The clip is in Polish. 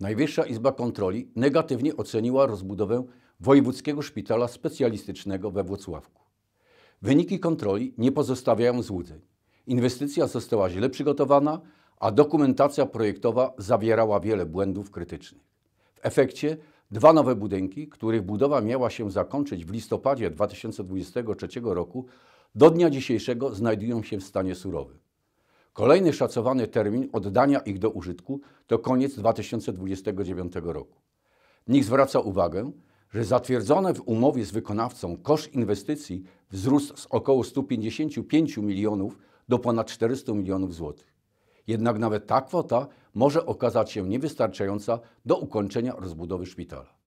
Najwyższa Izba Kontroli negatywnie oceniła rozbudowę Wojewódzkiego Szpitala Specjalistycznego we Włocławku. Wyniki kontroli nie pozostawiają złudzeń. Inwestycja została źle przygotowana, a dokumentacja projektowa zawierała wiele błędów krytycznych. W efekcie dwa nowe budynki, których budowa miała się zakończyć w listopadzie 2023 roku, do dnia dzisiejszego znajdują się w stanie surowym. Kolejny szacowany termin oddania ich do użytku to koniec 2029 roku. NIK zwraca uwagę, że zatwierdzony w umowie z wykonawcą koszt inwestycji wzrósł z około 155 milionów do ponad 400 milionów złotych. Jednak nawet ta kwota może okazać się niewystarczająca do ukończenia rozbudowy szpitala.